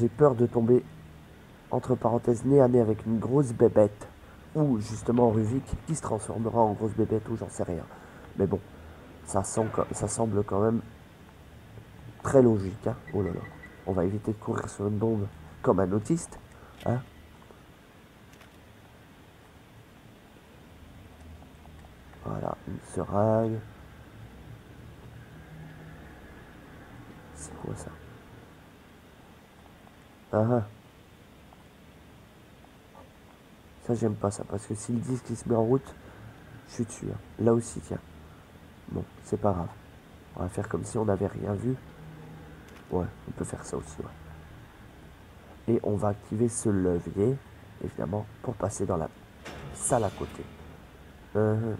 j'ai peur de tomber, entre parenthèses, nez à nez avec une grosse bébête. Ou justement Ruvik qui se transformera en grosse bébête ou j'en sais rien. Mais bon, ça, ça semble quand même très logique. Hein. oh là là. On va éviter de courir sur une bombe comme un autiste. Hein voilà, une seringue. C'est quoi ça? Ah. Ça j'aime pas ça parce que s'ils disent qu'il se met en route, je suis dessus. Hein. Là aussi tiens. Bon, c'est pas grave. On va faire comme si on n'avait rien vu. Ouais, on peut faire ça aussi. Et on va activer ce levier, évidemment, pour passer dans la salle à côté. Uh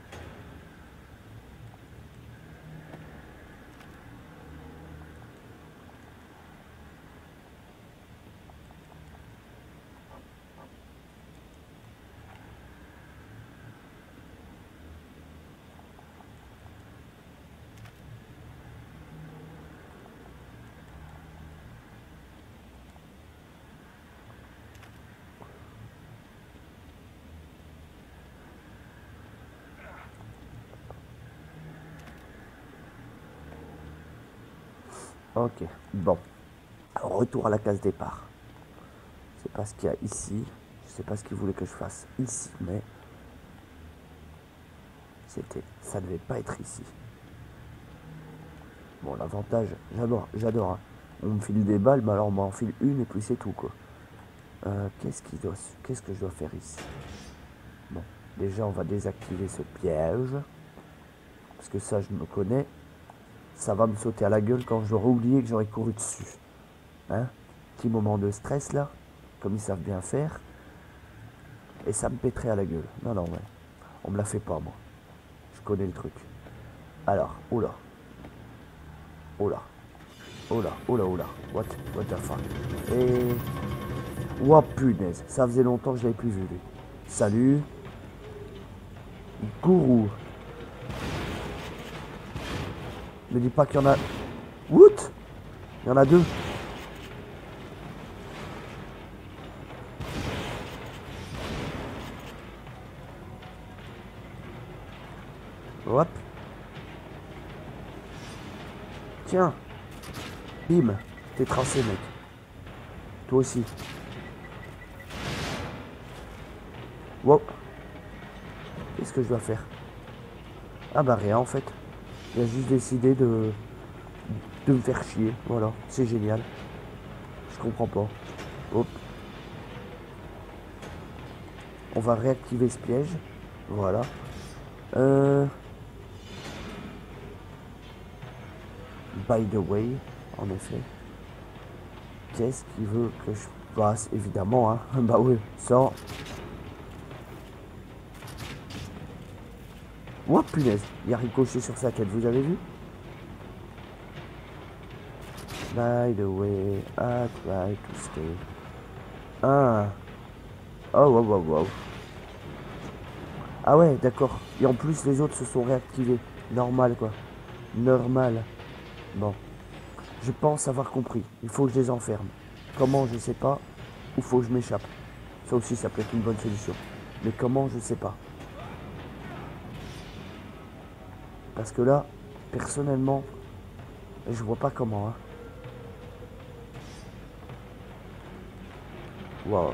Ok, bon. retour à la case départ. Je sais pas ce qu'il y a ici. Je sais pas ce qu'il voulait que je fasse ici, mais c'était, ça devait pas être ici. Bon, l'avantage, j'adore, j'adore. Hein. On me file des balles, mais alors on m'en file une et puis c'est tout. Euh, qu'est-ce qu'est-ce que je dois faire ici? Bon, déjà on va désactiver ce piège parce que ça je me connais ça va me sauter à la gueule quand j'aurai oublié que j'aurais couru dessus. Hein? Petit moment de stress là, comme ils savent bien faire. Et ça me pèterait à la gueule. Non, non, ouais. On me la fait pas, moi. Je connais le truc. Alors, oula. Oula. Oula, oula, oula. What, what the fuck? Et... Ouah, punaise. Ça faisait longtemps que je l'avais plus vu, lui. Salut. Gourou. Ne dis pas qu'il y en a... What Il y en a deux. Hop. Tiens. Bim. T'es tracé, mec. Toi aussi. Wow. Qu'est-ce que je dois faire? Ah bah rien en fait. Il a juste décidé de, de me faire chier. Voilà, c'est génial. Je comprends pas. Hop. On va réactiver ce piège. Voilà. Euh... By the way, en effet. Qu'est-ce qu'il veut que je fasse Évidemment, hein. bah oui, ça, Oh punaise, il y a ricoché sur sa tête, vous avez vu By the way, I try to stay. Ah. Oh, wow, wow, wow. Ah ouais, d'accord. Et en plus, les autres se sont réactivés. Normal, quoi. Normal. Bon. Je pense avoir compris. Il faut que je les enferme. Comment, je sais pas. Ou faut que je m'échappe. Ça aussi, ça peut être une bonne solution. Mais comment, je sais pas. Parce que là, personnellement, je vois pas comment. Hein. Wow,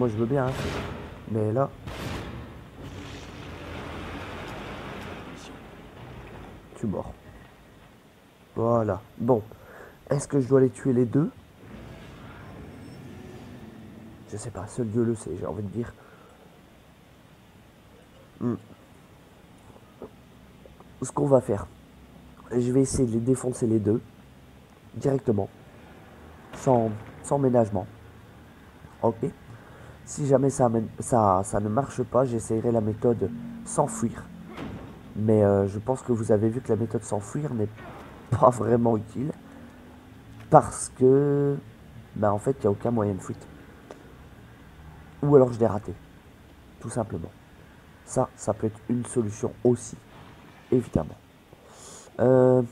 moi je veux bien, hein. mais là, mort. Voilà. Bon. Est-ce que je dois les tuer les deux? Je sais pas. Seul Dieu le sait, j'ai envie de dire. Hmm. Ce qu'on va faire. Je vais essayer de les défoncer les deux. Directement. Sans, sans ménagement. Ok? Si jamais ça, ça, ça ne marche pas, j'essaierai la méthode s'enfuir. Mais euh, je pense que vous avez vu que la méthode s'enfuir n'est pas vraiment utile. Parce que bah en fait, il n'y a aucun moyen de fuite. Ou alors je l'ai raté. Tout simplement. Ça, ça peut être une solution aussi. Évidemment. Euh...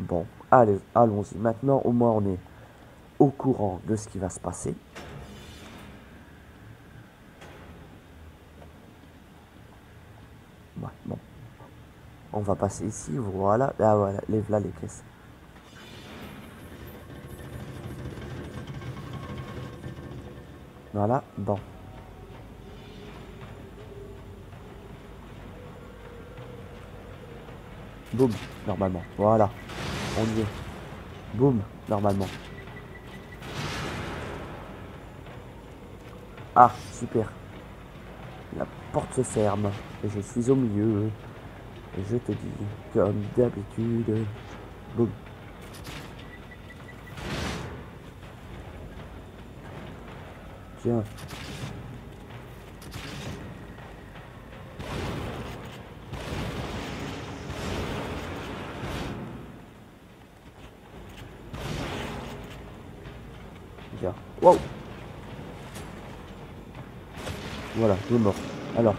Bon, allez, allons-y. Maintenant, au moins, on est au courant de ce qui va se passer. bon. On va passer ici, voilà. Ah voilà, lève là les caisses. Voilà, bon. Boum, normalement. Voilà. On y est. Boum, normalement. Ah, super. La porte se ferme. Et je suis au milieu. Je te dis, comme d'habitude. Boum. Tiens. Wow. Voilà, il est mort. Alors.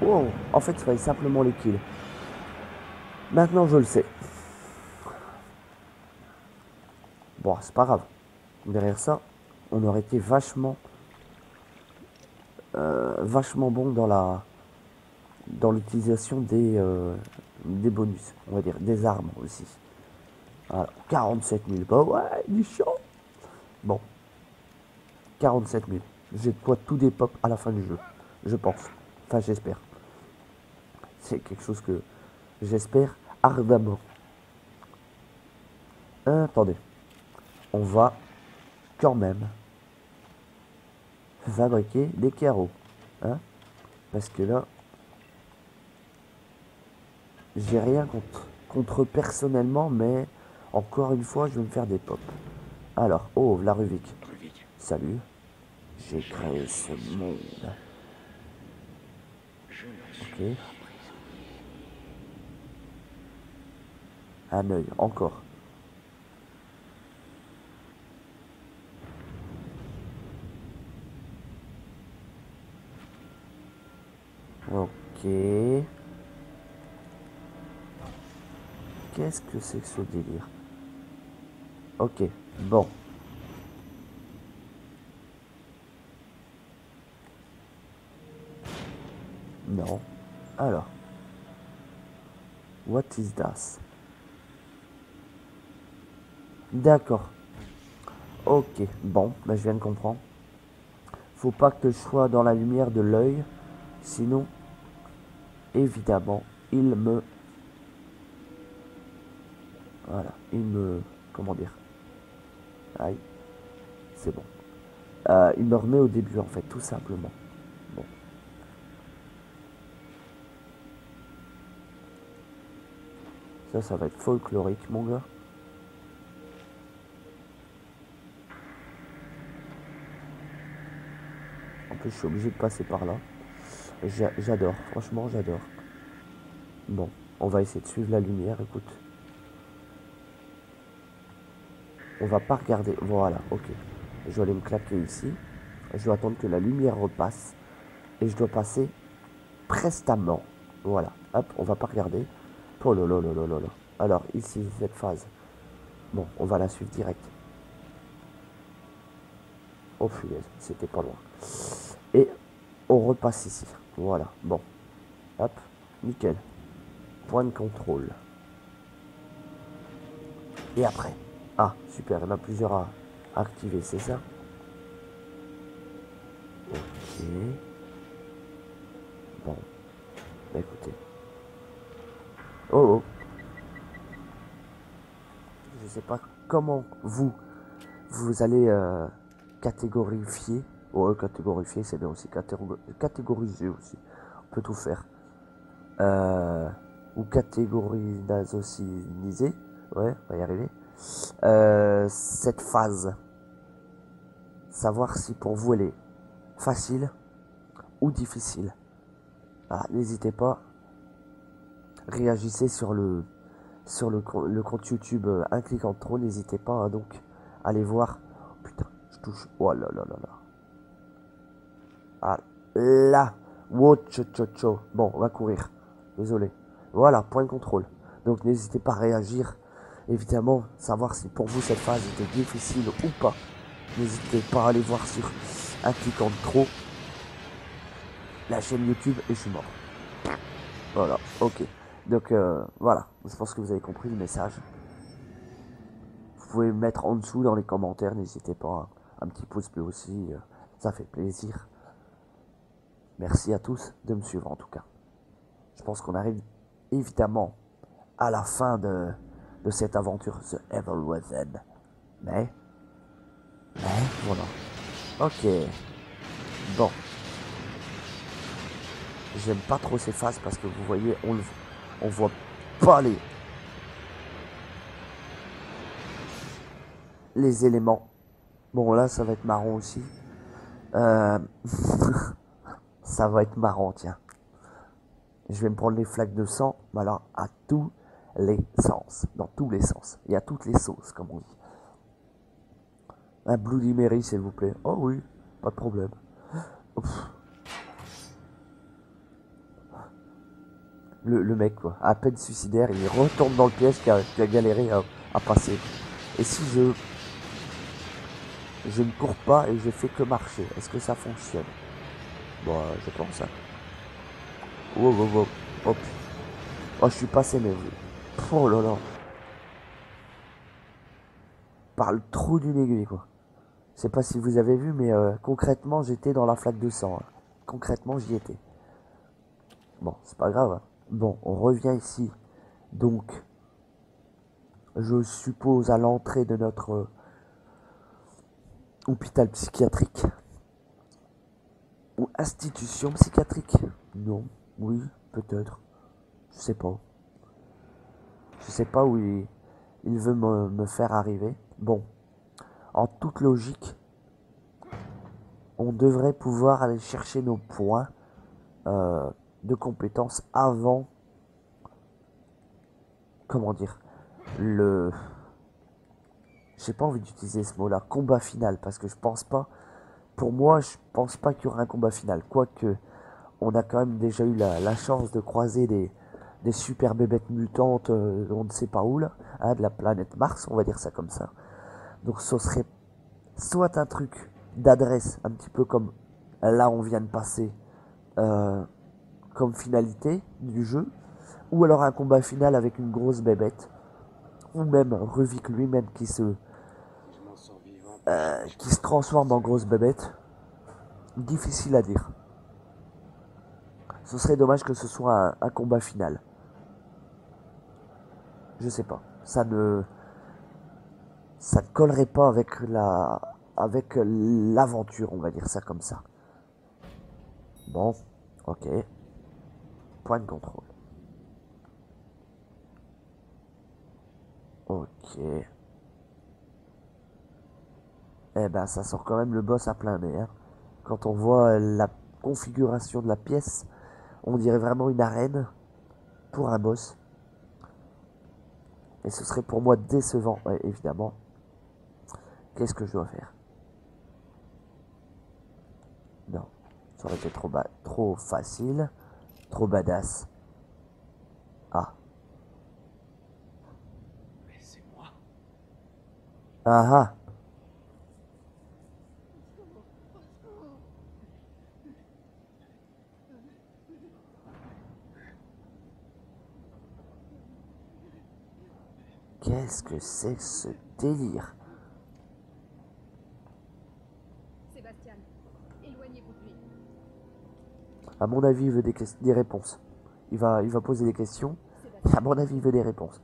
Wow. En fait, il fallait simplement les kills. Maintenant, je le sais. Bon, c'est pas grave. Derrière ça, on aurait été vachement... Euh, vachement bon dans la dans l'utilisation des, euh, des bonus, on va dire, des armes aussi. Alors, 47 000, bah ouais, du chaud. Bon, 47 000. J'ai de quoi tout dépop à la fin du jeu. Je pense. Enfin, j'espère. C'est quelque chose que j'espère ardemment. attendez. On va quand même fabriquer des carreaux. Hein Parce que là, j'ai rien contre, contre personnellement, mais encore une fois, je vais me faire des pop. Alors, oh, la Ruvik. Salut. J'ai créé ce monde. Ok. Un œil, encore. Ok. Qu'est-ce que c'est que ce délire? Ok, bon. Non. Alors. What is that D'accord. Ok, bon, bah, je viens de comprendre. Faut pas que je sois dans la lumière de l'œil, sinon, évidemment, il me... Voilà, il me... Comment dire Aïe, c'est bon. Euh, il me remet au début, en fait, tout simplement. Ça, ça va être folklorique, mon gars. Je suis obligé de passer par là. J'adore, franchement, j'adore. Bon, on va essayer de suivre la lumière, écoute. On va pas regarder. Voilà, ok. Je vais aller me claquer ici. Je dois attendre que la lumière repasse. Et je dois passer prestamment. Voilà. Hop, on va pas regarder. Oh là là Alors, ici, cette phase. Bon, on va la suivre direct. Oh punaise, c'était pas loin. Et on repasse ici. Voilà, bon. Hop, nickel. Point de contrôle. Et après. Ah, super, il y en a plusieurs à activer, c'est ça? Ok. Bon. Bah, écoutez. Oh oh. Je sais pas comment vous, vous allez euh, catégorifier. Oh, catégorifier, c'est bien aussi. catégoriser aussi. On peut tout faire. Euh, ou catégoriser. Ouais, on va y arriver. Euh, cette phase. Savoir si pour vous elle est facile ou difficile. Ah, n'hésitez pas réagissez sur le sur le, le compte YouTube euh, Un clic en trop. N'hésitez pas hein, donc à aller voir. putain, je touche. Oh là là là là. Ah là. Wow, Bon, on va courir. Désolé. Voilà, point de contrôle. Donc n'hésitez pas à réagir. Évidemment, savoir si pour vous cette phase était difficile ou pas. N'hésitez pas à aller voir sur un clic en trop la chaîne YouTube et je suis mort. Voilà, ok. Donc euh, voilà, je pense que vous avez compris le message. Vous pouvez mettre en dessous dans les commentaires, n'hésitez pas. Un petit pouce bleu aussi, euh, ça fait plaisir. Merci à tous de me suivre en tout cas. Je pense qu'on arrive évidemment à la fin de, cette aventure The Evil Within. Mais, mais voilà. Ok. Bon. J'aime pas trop ces phases parce que vous voyez, on le on voit pas les les éléments. Bon là ça va être marrant aussi. Euh, ça va être marrant tiens. Je vais me prendre les flaques de sang, mais alors à tous les sens, dans tous les sens, Il y a toutes les sauces comme on dit. Un Bloody Mary s'il vous plaît. Oh oui, pas de problème. le, mec, quoi, à peine suicidaire, il retourne dans le piège qu'il a, galéré à, passer. Et si je je ne cours pas et je fais que marcher, est-ce que ça fonctionne? Bon, je pense. Wow. Hop. Oh, je suis passé, mais... Oh là là. Par le trou d'une aiguille, quoi. Je sais pas si vous avez vu, mais euh, concrètement, j'étais dans la flaque de sang. Hein. Concrètement, j'y étais. Bon, c'est pas grave. Hein. Bon, on revient ici. Donc, je suppose à l'entrée de notre euh, hôpital psychiatrique. Ou institution psychiatrique. Non, oui, peut-être. Je sais pas. Je sais pas où il, veut me, faire arriver. Bon, en toute logique, on devrait pouvoir aller chercher nos points. Euh, de compétences avant comment dire le j'ai pas envie d'utiliser ce mot là combat final parce que je pense pas pour moi je pense pas qu'il y aura un combat final. Quoique on a quand même déjà eu la, chance de croiser des, super bébêtes mutantes euh, on ne sait pas où là hein, de la planète Mars on va dire ça comme ça. Donc ce serait soit un truc d'adresse un petit peu comme là on vient de passer euh, comme finalité du jeu, ou alors un combat final avec une grosse bébête, ou même Ruvik lui-même qui se euh, qui se transforme en grosse bébête. Difficile à dire. Ce serait dommage que ce soit un, combat final. Je sais pas. Ça ne ça ne collerait pas avec la avec l'aventure, on va dire ça comme ça. Bon, ok. Point de contrôle. Ok. Eh ben, ça sort quand même le boss à plein nez. Hein. Quand on voit la configuration de la pièce, on dirait vraiment une arène pour un boss. Et ce serait pour moi décevant, évidemment. Qu'est-ce que je dois faire? Non, ça aurait été trop, trop facile. Trop badass. Ah. Mais c'est moi. Ah ah. Qu'est-ce que c'est que ce délire? À mon avis, il veut des, des réponses. Il va, il va poser des questions. À mon avis, il veut des réponses.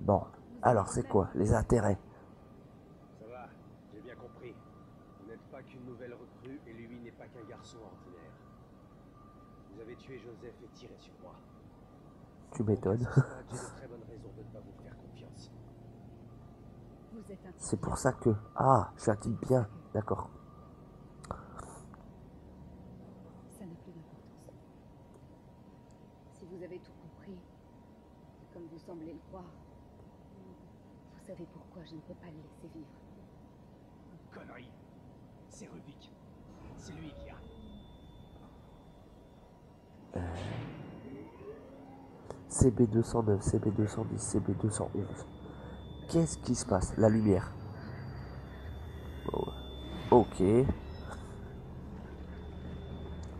Bon, alors c'est quoi les intérêts? Ça va, j'ai bien compris. Vous n'êtes pas qu'une nouvelle recrue et lui n'est pas qu'un garçon ordinaire. Vous avez tué Joseph et tiré sur moi. Tu m'étonnes. C'est pour ça que. Ah, je suis un type bien, d'accord. Ça n'a plus d'importance. Si vous avez tout compris, comme vous semblez le croire, vous savez pourquoi je ne peux pas le laisser vivre. Connerie. C'est Rubik. C'est lui qui a. CB209, CB210, CB211. Qu'est-ce qui se passe? La lumière. Oh, Ok.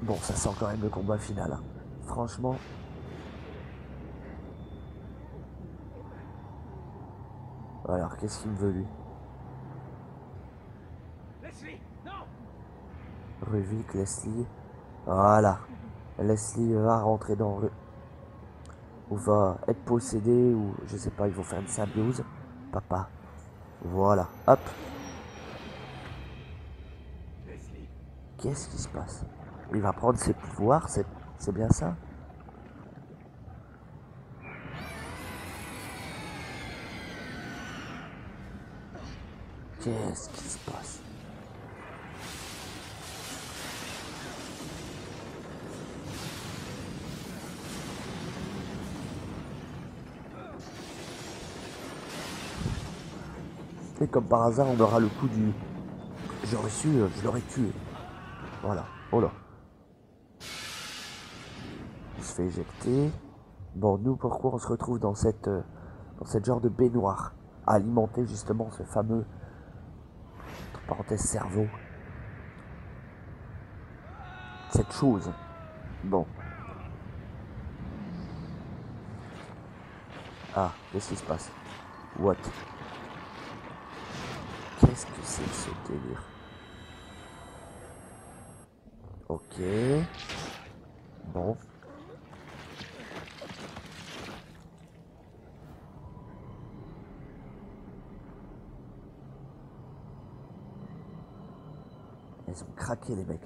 Bon, ça sent quand même le combat final. hein. Franchement. Alors, qu'est-ce qu'il me veut lui? Leslie Non Ruvik, Leslie. Voilà. Leslie va rentrer dans. Ru- Ou va être possédé, ou je sais pas, ils vont faire une symbiose. Papa. Voilà. Hop. Qu'est-ce qui se passe? Il va prendre ses pouvoirs, c'est bien ça? Qu'est-ce qui se passe? Comme par hasard, on aura le coup du... J'aurais su, euh, je l'aurais tué. Voilà. Oh là. Il se fait éjecter. Bon, nous, pourquoi on se retrouve dans cette, euh, dans cette genre de baignoire à alimenter justement ce fameux, entre parenthèses, cerveau? Cette chose. Bon. Ah, qu'est-ce qui se passe? What? Qu'est-ce que c'est ce délire? Ok. Bon. Ils ont craqué les mecs.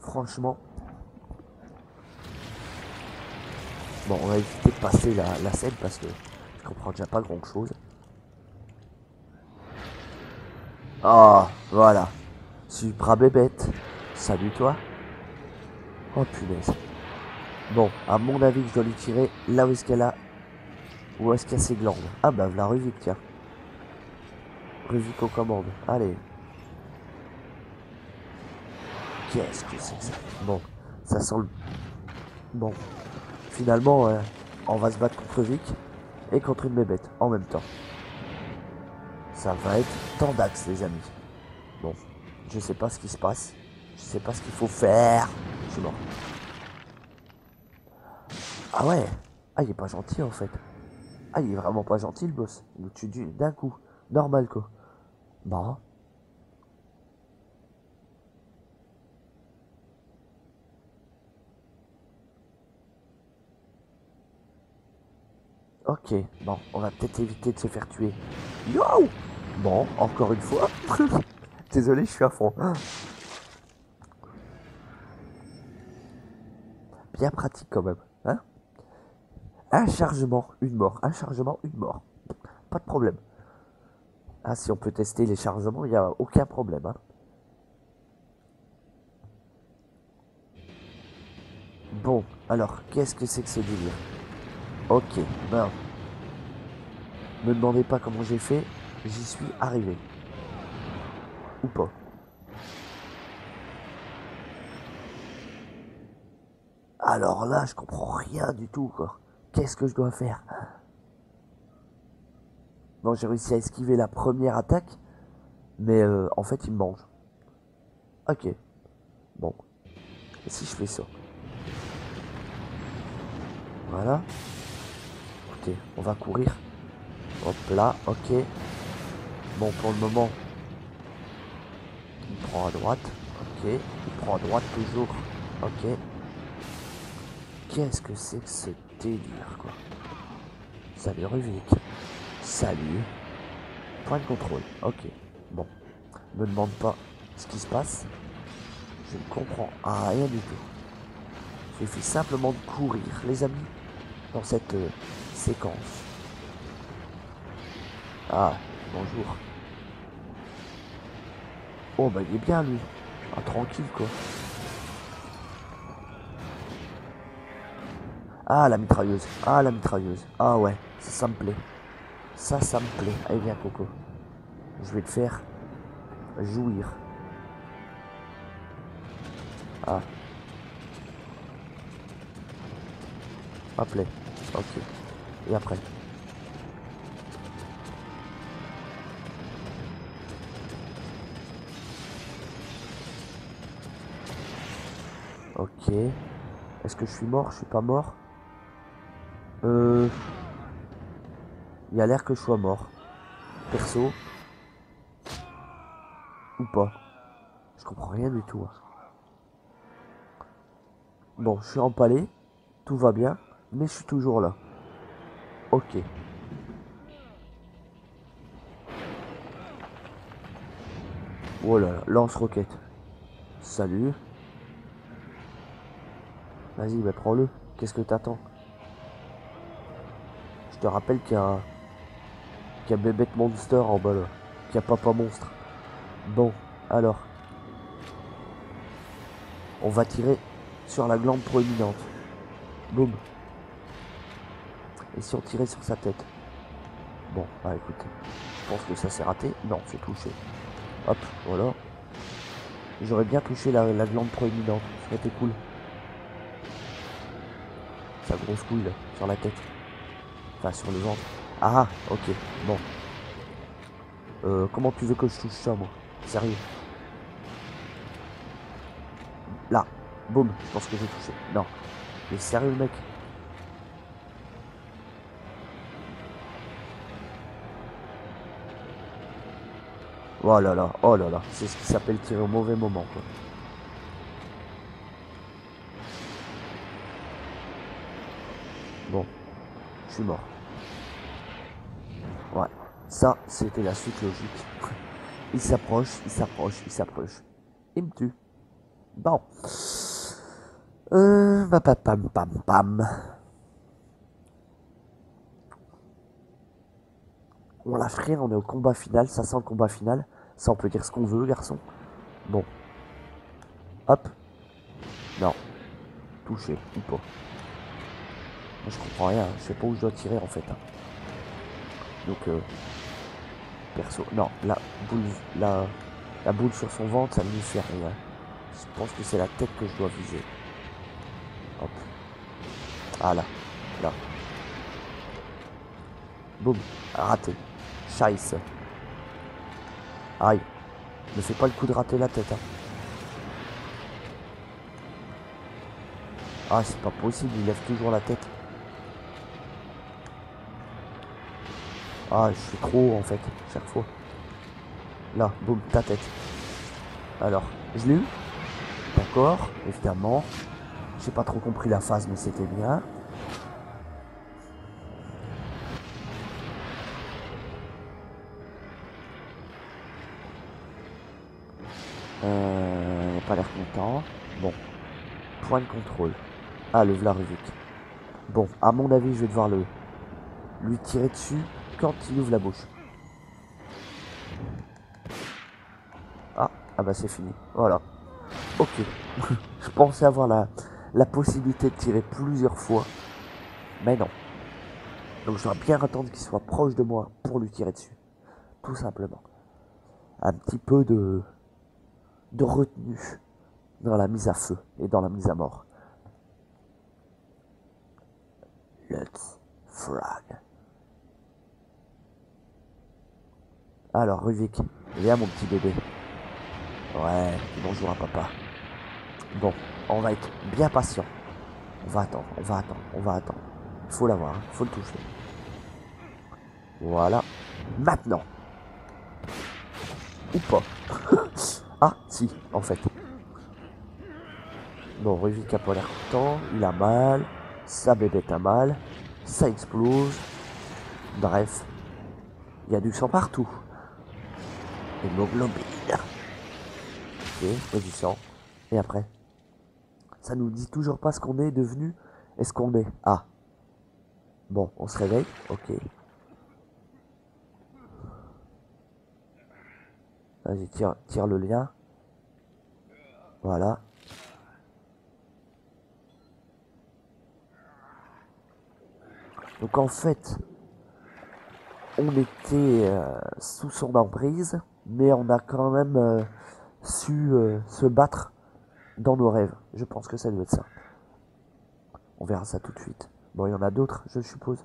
Franchement. Bon, on va éviter de passer la, la scène parce que je comprends déjà pas grand chose. Ah, voilà. Supra bébête. Salut toi. Oh punaise. Bon, à mon avis, je dois lui tirer là où est-ce qu'elle a. Où est-ce a ses glandes Ah bah, la Ruvik, tiens. Ruvik aux commandes. Allez. Qu'est-ce que c'est que ça? Bon, ça sent le. Bon. Finalement, euh, on va se battre contre Ruvik et contre une bébête en même temps. Ça va être tant d'axes, les amis. Bon, je sais pas ce qui se passe. Je sais pas ce qu'il faut faire. Je suis mort. Ah ouais Ah, il est pas gentil en fait. Ah, il est vraiment pas gentil le boss. Il nous tue du- d'un coup. Normal quoi. Bah. Ok, bon, on va peut-être éviter de se faire tuer. Yo Bon, encore une fois. Désolé, je suis à fond. Bien pratique quand même, hein Un chargement, une mort. Un chargement, une mort. Pas de problème. Ah, si on peut tester les chargements, il n'y a aucun problème, hein Bon, alors, qu'est-ce que c'est que ce délire? Ok, ben. Me demandez pas comment j'ai fait, j'y suis arrivé. Ou pas. Alors là, je comprends rien du tout, quoi. Qu'est-ce que je dois faire? Bon, j'ai réussi à esquiver la première attaque, mais euh, en fait, il me mange. Ok. Bon. Et si je fais ça? Voilà. Écoutez, on va courir. Hop là, ok. Bon, pour le moment, il prend à droite. Ok. Il prend à droite toujours. Ok. Qu'est-ce que c'est que ce délire, quoi? Salut Ruvik. Salut. Point de contrôle. Ok. Bon. Me demande pas ce qui se passe. Je ne comprends rien du tout. Il suffit simplement de courir, les amis, dans cette euh, séquence. Ah, bonjour. Oh, bah il est bien lui. Ah, tranquille quoi. Ah, la mitrailleuse. Ah, la mitrailleuse. Ah ouais, ça, ça me plaît. Ça, ça me plaît. Allez, viens, Coco. Je vais te faire jouir. Ah. Appelez. Ok. Et après? Ok. Est-ce que je suis mort? Je suis pas mort Euh... Il y a l'air que je sois mort. Perso. Ou pas. Je comprends rien du tout. hein. Bon, je suis empalé. Tout va bien. Mais je suis toujours là. Ok. Oh lance-roquette. Salut. Vas-y, bah prends-le. Qu'est-ce que t'attends? Je te rappelle qu'il y a... qu'il y a Bébête Monster en bas là. Qu'il y a Papa Monstre. Bon, alors. On va tirer sur la glande proéminente. Boum. Et si on tirait sur sa tête? Bon, bah écoutez. Je pense que ça s'est raté. Non, c'est touché. Hop, voilà. J'aurais bien touché la, la glande proéminente. Ça aurait été cool. Sa grosse couille sur la tête. Enfin, sur le ventre. Ah, ok, bon. Euh, comment tu veux que je touche ça, moi? Sérieux? Là, boum, je pense que j'ai touché. Non. Mais sérieux, mec? Oh là là, oh là là, c'est ce qui s'appelle tirer au mauvais moment, quoi. Bon, je suis mort. Ouais, ça, c'était la suite logique. Il s'approche, il s'approche, il s'approche. Il me tue. Bon. Euh, pam, pam, pam, pam. On lâche rien, on est au combat final, ça sent le combat final. Ça, on peut dire ce qu'on veut, garçon. Bon. Hop. Non. Touché, ou pas. Je comprends rien, je sais pas où je dois tirer en fait. hein. Donc, euh, perso, non, la boule, la, la boule sur son ventre, ça ne lui fait rien. Je pense que c'est la tête que je dois viser. Hop. Ah là, là. Boum, raté. Scheiße. Aïe. Ne fais pas le coup de rater la tête. Hein. Ah, c'est pas possible, il lève toujours la tête. Ah, je suis trop en fait, chaque fois. Là, boum, ta tête. Alors, je l'ai eu D'accord, évidemment. J'ai pas trop compris la phase, mais c'était bien. Euh, pas l'air content. Bon. Point de contrôle. Ah, le Vlaruvik. Bon, à mon avis, je vais devoir le lui tirer dessus quand il ouvre la bouche. Ah, ah bah c'est fini. Voilà. Ok. je pensais avoir la, la possibilité de tirer plusieurs fois. Mais non. Donc je dois bien attendre qu'il soit proche de moi pour lui tirer dessus. Tout simplement. Un petit peu de, de retenue dans la mise à feu et dans la mise à mort. Let's frag. Alors, Ruvik, viens mon petit bébé. Ouais, bonjour à papa. Bon, on va être bien patient. On va attendre, on va attendre, on va attendre. Il faut l'avoir, il faut le toucher. Voilà. Maintenant. Ou pas. ah, si, en fait. Bon, Ruvik a pas l'air content, il a mal, sa bébête a mal, ça explose. Bref, il y a du sang partout. Hémoglobine. Ok, sang. Et après? Ça nous dit toujours pas ce qu'on est devenu et ce qu'on est. Ah. Bon, on se réveille. Ok. Vas-y, tire, tire le lien. Voilà. Donc en fait, on était euh, sous son emprise, mais on a quand même euh, su euh, se battre dans nos rêves. Je pense que ça doit être ça. On verra ça tout de suite. Bon, il y en a d'autres, je suppose.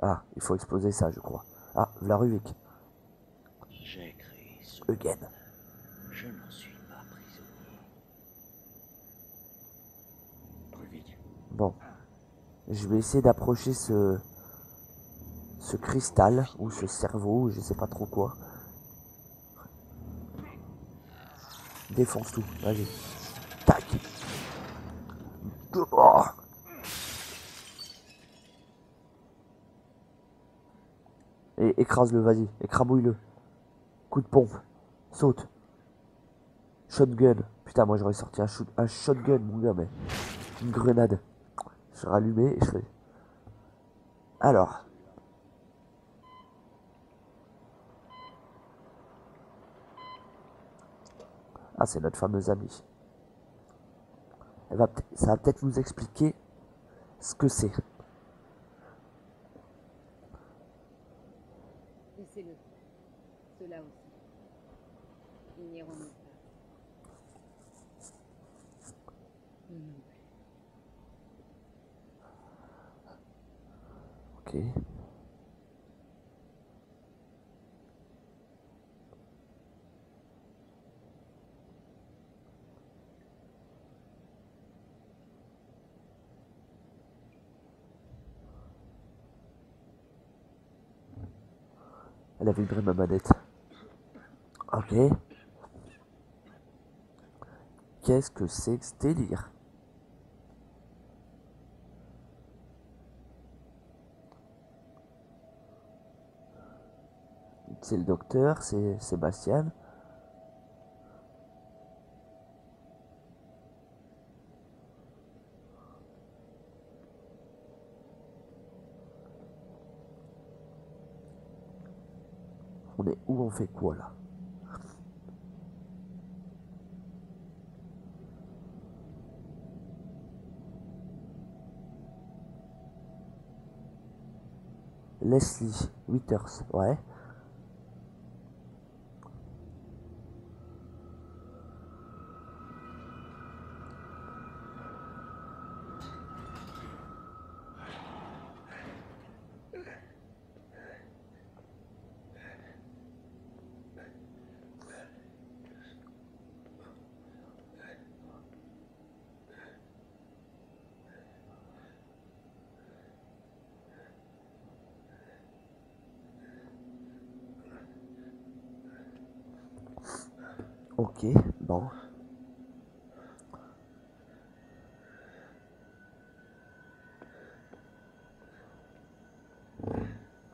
Ah, il faut exploser ça, je crois. Ah, Vlaruvik. J'ai créé ce Again. Je n'en suis pas prisonnier. Ruvik, Bon. Je vais essayer d'approcher ce... Ce cristal, ou ce cerveau, ou je sais pas trop quoi. Défonce tout, vas-y. Tac. Oh. Et écrase-le, vas-y. Écrabouille-le. Coup de pompe. Saute. Shotgun. Putain, moi j'aurais sorti un, shotgun, mon gars, mais. Une grenade. Je serais allumé et je serais. Alors. Ah, c'est notre fameuse amie. Va ça va peut-être nous expliquer ce que c'est. Laissez-le. Cela aussi. Ils n'iront nulle part. Nous non plus. Ok. Elle a ma manette. Ok. Qu'est-ce que c'est que ce délire? C'est le docteur, c'est Sébastien. On est où on fait quoi là? Leslie Withers, ouais. Ok, bon.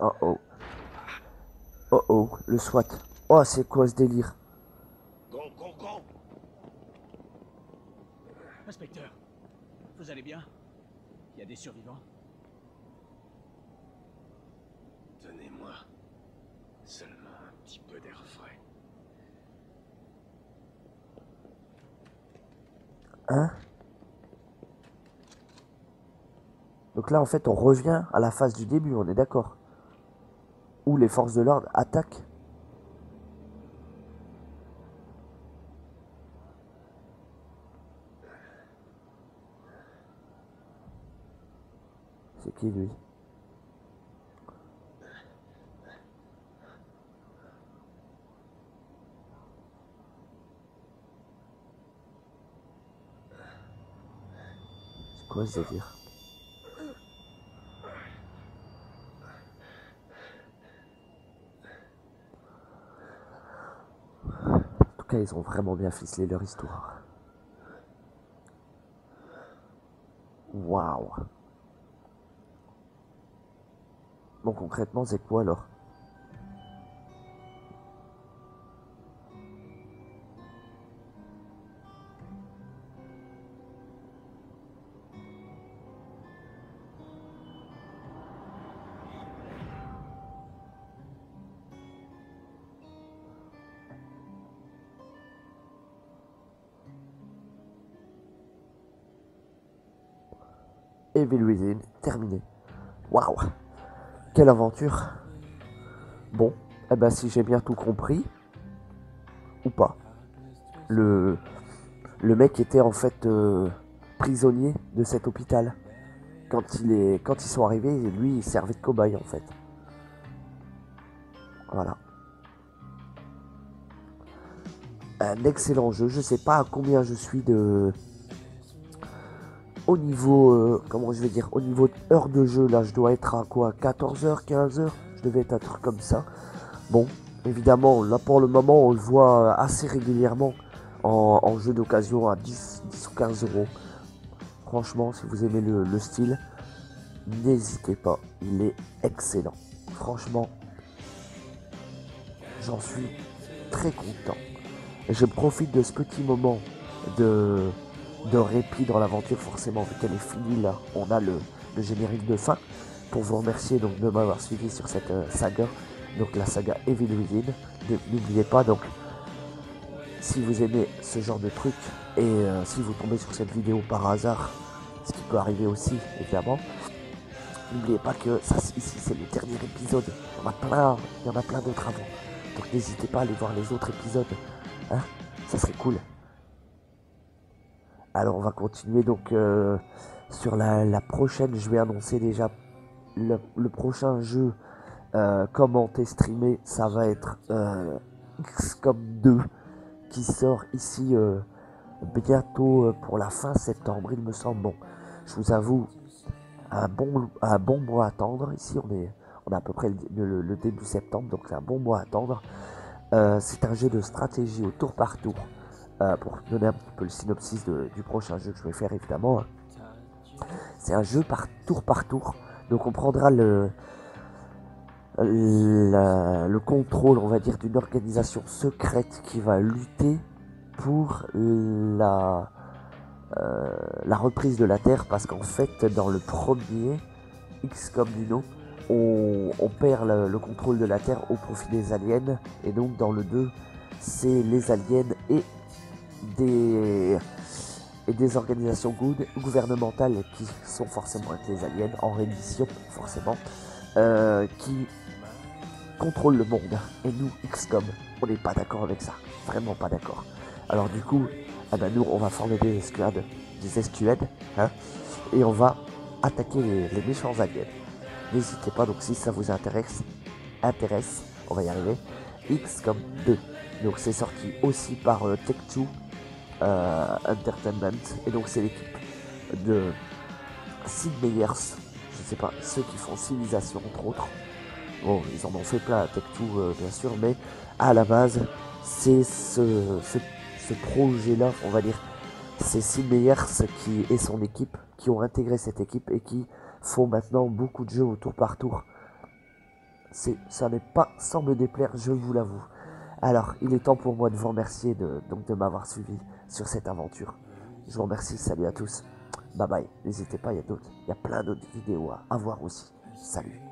Oh oh. Oh oh, le SWAT. Oh, c'est quoi ce délire? Go, go, go Inspecteur, vous allez bien? Il y a des survivants? Donnez-moi seulement un petit peu d'air frais. Hein? Donc là, en fait, on revient à la phase du début, on est d'accord? Les forces de l'ordre attaquent. C'est qui lui? C'est quoi ce délire? Ils ont vraiment bien ficelé leur histoire. Waouh. Bon, concrètement, c'est quoi alors? Terminé. Waouh Quelle aventure Bon, eh ben si j'ai bien tout compris, ou pas, le, le mec était en fait euh, prisonnier de cet hôpital. Quand, il est, quand ils sont arrivés, lui, il servait de cobaye en fait. Voilà. Un excellent jeu. Je sais pas à combien je suis de. Au niveau. euh, comment je vais dire Au niveau heure de jeu, là, je dois être à quoi 14h, 15h Je devais être un truc comme ça. Bon, évidemment, là pour le moment, on le voit assez régulièrement en, jeu d'occasion à 10, 10 ou 15 euros. Franchement, si vous aimez le, le style, n'hésitez pas. Il est excellent. Franchement, j'en suis très content. Je profite de ce petit moment de, de répit dans l'aventure, forcément, vu qu'elle est finie là. On a le, générique de fin pour vous remercier donc de m'avoir suivi sur cette euh, saga. Donc la saga Evil Within. N'oubliez pas donc si vous aimez ce genre de truc et euh, si vous tombez sur cette vidéo par hasard, ce qui peut arriver aussi évidemment, n'oubliez pas que ça ici c'est le dernier épisode. Il y en a plein, il y en a plein d'autres avant. Donc n'hésitez pas à aller voir les autres épisodes. Hein ça serait cool. Alors on va continuer donc euh, sur la, prochaine. Je vais annoncer déjà le, prochain jeu euh, commenté, streamé. Ça va être euh, XCOM 2 qui sort ici euh, bientôt pour la fin septembre, il me semble. Bon, je vous avoue, un bon, mois à attendre. Ici, on est, on a à peu près le, le- début septembre, donc c'est un bon mois à attendre. C'est un jeu de stratégie au tour par tour. Euh, pour donner un petit peu le synopsis du prochain jeu que je vais faire, évidemment. hein. C'est un jeu par tour par tour. Donc on prendra le, le contrôle, on va dire, d'une organisation secrète qui va lutter pour la, euh, la reprise de la Terre. Parce qu'en fait, dans le premier XCOM du nom, on, on perd le, le contrôle de la Terre au profit des aliens. Et donc dans le 2, c'est les aliens et des, et des organisations gouvernementales qui sont forcément avec les aliens en reddition, forcément, euh, qui contrôlent le monde. Et nous, XCOM, on n'est pas d'accord avec ça. Vraiment pas d'accord. Alors du coup, eh ben, nous, on va former des escouades, des escouades, hein, et on va attaquer les, méchants aliens. N'hésitez pas, donc si ça vous intéresse, intéresse, on va y arriver, XCOM 2. Donc c'est sorti aussi par euh, Tech2 euh, Entertainment. Et donc c'est l'équipe de Sid Meyers. Je sais pas, ceux qui font Civilization entre autres. Bon, ils en ont fait plein à Tech2 euh, bien sûr, mais à la base, c'est ce, projet-là, on va dire, c'est Sid Meyers qui et son équipe qui ont intégré cette équipe et qui font maintenant beaucoup de jeux au tour par tour. Ça n'est pas sans me déplaire, je vous l'avoue. Alors, il est temps pour moi de vous remercier de, donc de m'avoir suivi sur cette aventure. Je vous remercie, salut à tous. Bye bye. N'hésitez pas, il y a d'autres, il y a plein d'autres vidéos à, à voir aussi. Salut.